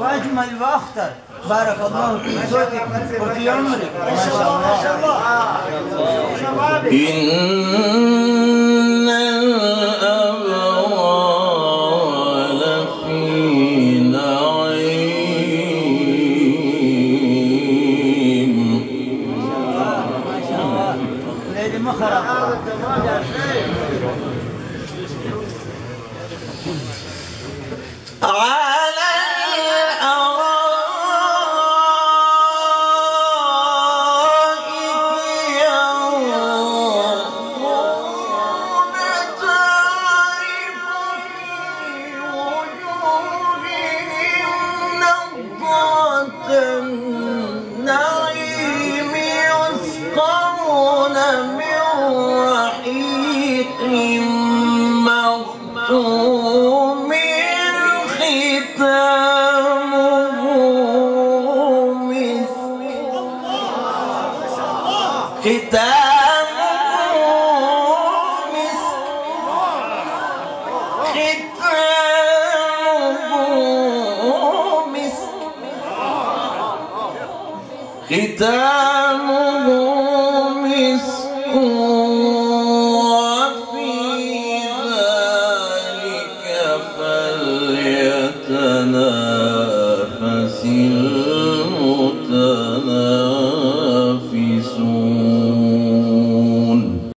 واجمل واخطر بارك الله في صوتك وفي عمرك ما شاء الله إن شاء لفي نعيم ليلي ختامه مسك. ختامه مسك. وفي ذلك فليتنافس